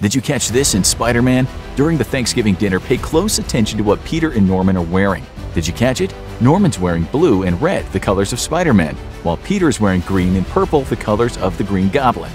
Did you catch this in Spider-Man? During the Thanksgiving dinner, pay close attention to what Peter and Norman are wearing. Did you catch it? Norman's wearing blue and red, the colors of Spider-Man, while Peter's wearing green and purple, the colors of the Green Goblin.